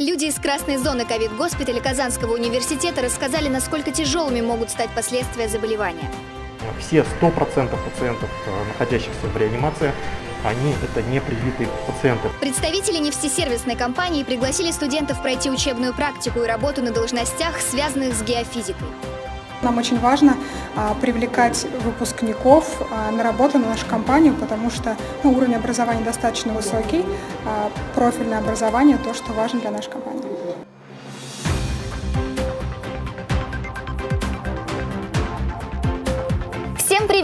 Люди из красной зоны ковид-госпиталя Казанского университета рассказали, насколько тяжелыми могут стать последствия заболевания. Все 100% пациентов, э, находящихся в реанимации, они это не привитые пациенты. Представители нефтесервисной компании пригласили студентов пройти учебную практику и работу на должностях, связанных с геофизикой. Нам очень важно привлекать выпускников а, на работу на нашу компанию, потому что ну, уровень образования достаточно высокий, а, профильное образование – то, что важно для нашей компании.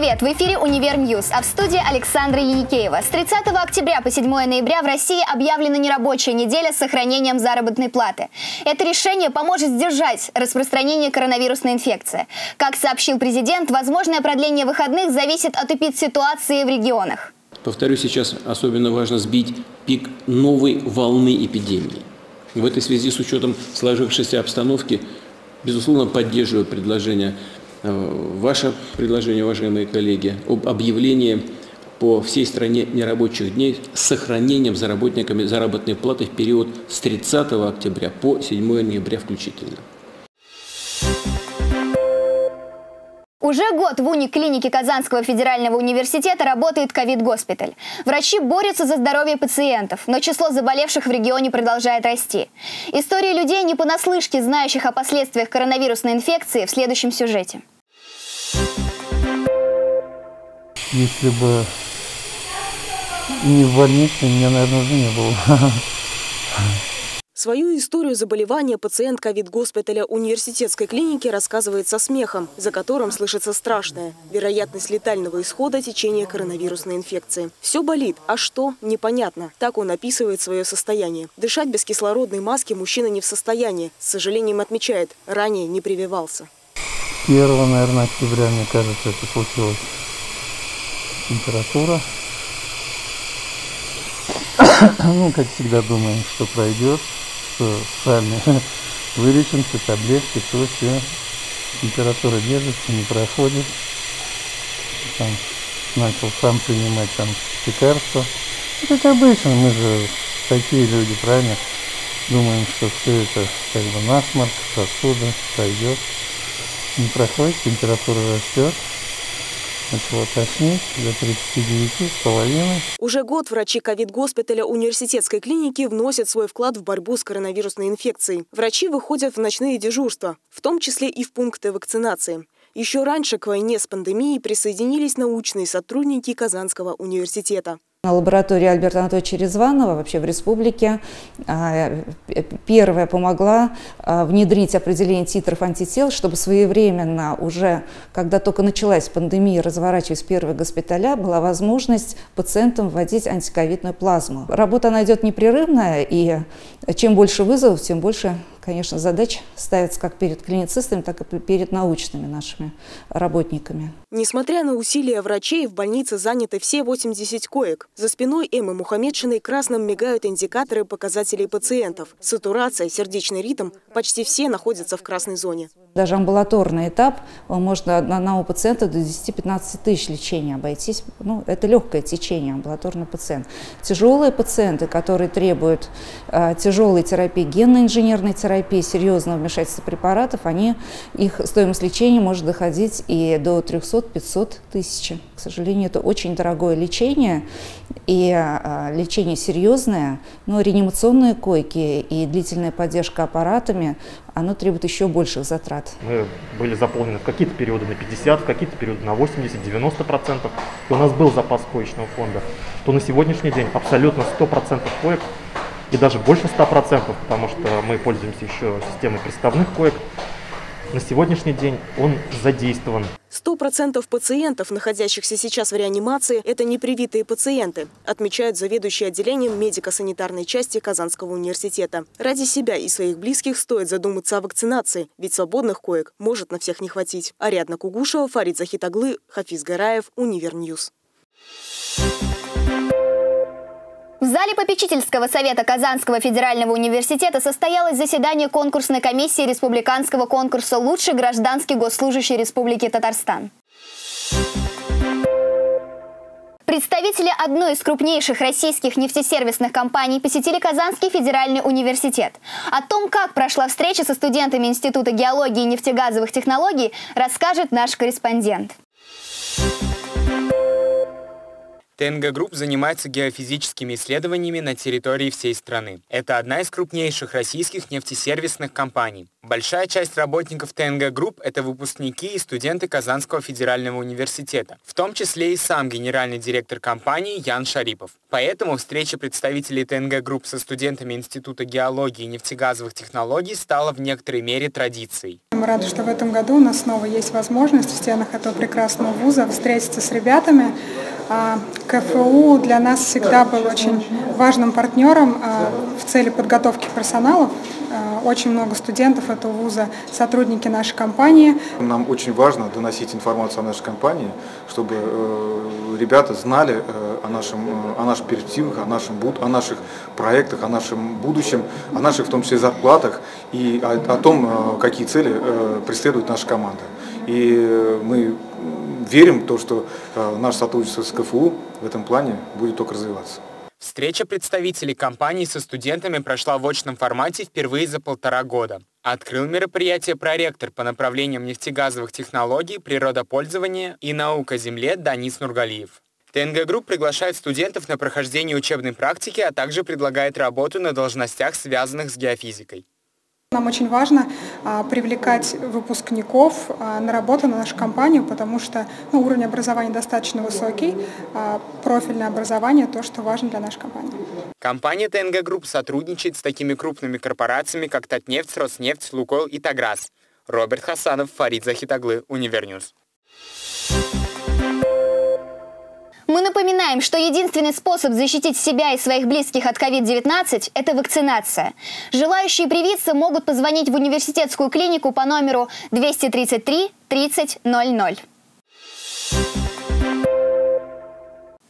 Привет! В эфире «Универ News», а в студии Александра Яникеева. С 30 октября по 7 ноября в России объявлена нерабочая неделя с сохранением заработной платы. Это решение поможет сдержать распространение коронавирусной инфекции. Как сообщил президент, возможное продление выходных зависит от эпидситуации в регионах. Повторю, сейчас особенно важно сбить пик новой волны эпидемии. В этой связи с учетом сложившейся обстановки, безусловно, поддерживаю предложение ваше предложение, уважаемые коллеги, об объявлении по всей стране нерабочих дней с сохранением за заработной платы в период с 30 октября по 7 ноября включительно. Уже год в униклинике Казанского федерального университета работает ковид-госпиталь. Врачи борются за здоровье пациентов, но число заболевших в регионе продолжает расти. История людей, не понаслышке знающих о последствиях коронавирусной инфекции, в следующем сюжете. Если бы не в больнице, меня, наверное, уже не было. Свою историю заболевания пациент ковид-госпиталя университетской клиники рассказывает со смехом, за которым слышится страшное – вероятность летального исхода течения коронавирусной инфекции. Все болит, а что – непонятно. Так он описывает свое состояние. Дышать без кислородной маски мужчина не в состоянии. С сожалением отмечает – ранее не прививался. 1, наверное, октября, мне кажется, это случилось. Температура. ну, как всегда думаем, что пройдет что сами вылечимся, таблетки, то все. Температура держится, не проходит. Там, начал сам принимать там лекарства. Ну, как обычно, мы же такие люди, правильно? Думаем, что все это как бы насморк, сосуды, пройдет. Не проходит, температура растет начало тошнить до 39,5. Уже год врачи ковид-госпиталя университетской клиники вносят свой вклад в борьбу с коронавирусной инфекцией. Врачи выходят в ночные дежурства, в том числе и в пункты вакцинации. Еще раньше к войне с пандемией присоединились научные сотрудники Казанского университета. Лаборатория Альберта Анатольевича Резванова вообще в республике а, первая помогла а, внедрить определение титров антител, чтобы своевременно уже, когда только началась пандемия, разворачиваясь первые госпиталя, была возможность пациентам вводить антиковидную плазму. Работа она идет непрерывная, и чем больше вызовов, тем больше конечно, задач ставятся как перед клиницистами, так и перед научными нашими работниками. Несмотря на усилия врачей, в больнице заняты все 80 коек. За спиной Эммы Мухаммедшиной красным мигают индикаторы показателей пациентов. Сатурация, сердечный ритм – почти все находятся в красной зоне. Даже амбулаторный этап можно на одного пациента до 10-15 тысяч лечения обойтись. Ну, это легкое течение, амбулаторный пациент. Тяжелые пациенты, которые требуют э, тяжелой терапии, генно-инженерной терапии, серьезного вмешательства препаратов, они, их стоимость лечения может доходить и до 300-500 тысяч. К сожалению, это очень дорогое лечение, и а, лечение серьезное, но реанимационные койки и длительная поддержка аппаратами, оно требует еще больших затрат. Мы были заполнены в какие-то периоды на 50, в какие-то периоды на 80-90%, и у нас был запас коечного фонда, то на сегодняшний день абсолютно 100% коек и даже больше 100%, потому что мы пользуемся еще системой приставных коек. На сегодняшний день он задействован. Сто процентов пациентов, находящихся сейчас в реанимации, это непривитые пациенты, отмечают заведующий отделением медико-санитарной части Казанского университета. Ради себя и своих близких стоит задуматься о вакцинации, ведь свободных коек может на всех не хватить. Ариадна Кугушева, Фарид Захитаглы, Хафиз Гараев, Univer News. В зале попечительского совета Казанского федерального университета состоялось заседание конкурсной комиссии республиканского конкурса «Лучший гражданский госслужащий Республики Татарстан». Представители одной из крупнейших российских нефтесервисных компаний посетили Казанский федеральный университет. О том, как прошла встреча со студентами Института геологии и нефтегазовых технологий, расскажет наш корреспондент. ТНГ Групп занимается геофизическими исследованиями на территории всей страны. Это одна из крупнейших российских нефтесервисных компаний. Большая часть работников ТНГ Групп – это выпускники и студенты Казанского федерального университета, в том числе и сам генеральный директор компании Ян Шарипов. Поэтому встреча представителей ТНГ Групп со студентами Института геологии и нефтегазовых технологий стала в некоторой мере традицией. Мы рады, что в этом году у нас снова есть возможность в стенах этого прекрасного вуза встретиться с ребятами, КФУ для нас всегда был очень важным партнером а, в цели подготовки персоналов. А, очень много студентов этого вуза, сотрудники нашей компании. Нам очень важно доносить информацию о нашей компании, чтобы э, ребята знали э, о, нашем, о наших перспективах, о, нашем, о наших проектах, о нашем будущем, о наших в том числе зарплатах и о, о том, э, какие цели преследует наша команда. И мы верим в то, что э, наше сотрудничество с КФУ в этом плане будет только развиваться. Встреча представителей компании со студентами прошла в очном формате впервые за полтора года. Открыл мероприятие проректор по направлениям нефтегазовых технологий, природопользования и наук о Земле Данис Нургалиев. ТНГ Групп приглашает студентов на прохождение учебной практики, а также предлагает работу на должностях, связанных с геофизикой. Нам очень важно а, привлекать выпускников а, на работу на нашу компанию, потому что ну, уровень образования достаточно высокий, а, профильное образование – то, что важно для нашей компании. Компания ТНГ Групп сотрудничает с такими крупными корпорациями, как Татнефть, Роснефть, Лукойл и Таграс. Роберт Хасанов, Фарид Захитаглы, Univer News. Мы напоминаем, что единственный способ защитить себя и своих близких от COVID-19 – это вакцинация. Желающие привиться могут позвонить в университетскую клинику по номеру 233 30 00.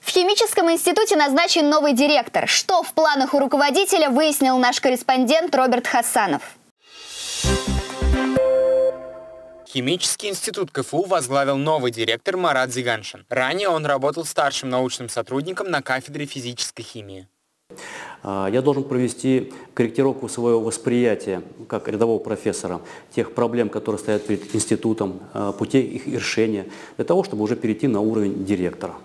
В химическом институте назначен новый директор. Что в планах у руководителя, выяснил наш корреспондент Роберт Хасанов. Химический институт КФУ возглавил новый директор Марат Зиганшин. Ранее он работал старшим научным сотрудником на кафедре физической химии. А, я должен провести корректировку своего восприятия, как рядового профессора, тех проблем, которые стоят перед институтом, а, путей их решения, для того, чтобы уже перейти на уровень директора.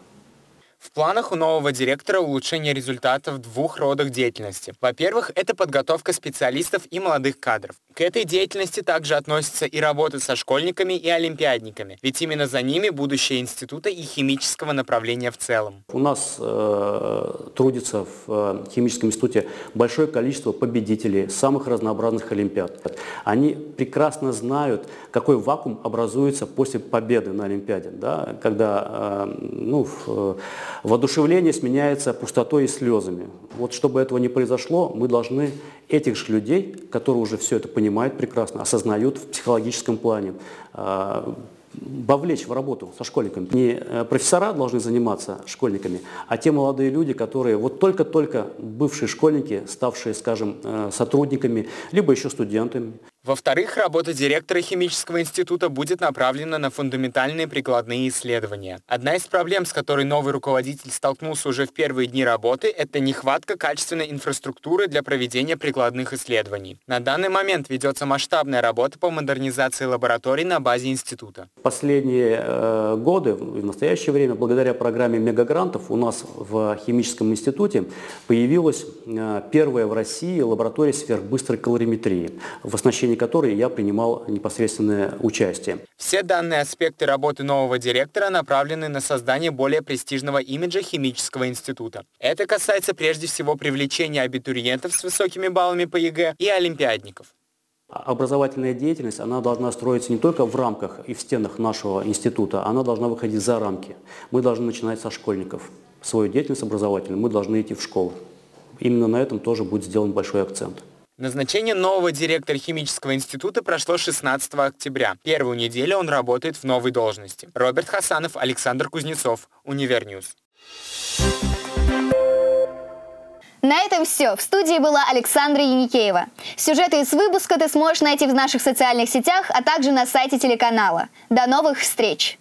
В планах у нового директора улучшение результатов в двух родах деятельности. Во-первых, это подготовка специалистов и молодых кадров. К этой деятельности также относится и работа со школьниками и олимпиадниками, ведь именно за ними будущее института и химического направления в целом. У нас э, трудится в э, химическом институте большое количество победителей самых разнообразных олимпиад. Они прекрасно знают, какой вакуум образуется после победы на олимпиаде, да, когда э, ну, в, Воодушевление сменяется пустотой и слезами. Вот чтобы этого не произошло, мы должны этих же людей, которые уже все это понимают прекрасно, осознают в психологическом плане, а, вовлечь в работу со школьниками. Не э, профессора должны заниматься школьниками, а те молодые люди, которые вот только-только бывшие школьники, ставшие, скажем, э, сотрудниками, либо еще студентами. Во-вторых, работа директора химического института будет направлена на фундаментальные прикладные исследования. Одна из проблем, с которой новый руководитель столкнулся уже в первые дни работы, это нехватка качественной инфраструктуры для проведения прикладных исследований. На данный момент ведется масштабная работа по модернизации лабораторий на базе института. Последние э, годы, в настоящее время, благодаря программе мегагрантов, у нас в химическом институте появилась э, первая в России лаборатория сверхбыстрой калориметрии в оснащении решении которой я принимал непосредственное участие. Все данные аспекты работы нового директора направлены на создание более престижного имиджа химического института. Это касается прежде всего привлечения абитуриентов с высокими баллами по ЕГЭ и олимпиадников. Образовательная деятельность, она должна строиться не только в рамках и в стенах нашего института, она должна выходить за рамки. Мы должны начинать со школьников. Свою деятельность образовательную мы должны идти в школу. Именно на этом тоже будет сделан большой акцент. Назначение нового директора химического института прошло 16 октября. Первую неделю он работает в новой должности. Роберт Хасанов, Александр Кузнецов, Univer News. На этом все. В студии была Александра Яникеева. Сюжеты из выпуска ты сможешь найти в наших социальных сетях, а также на сайте телеканала. До новых встреч!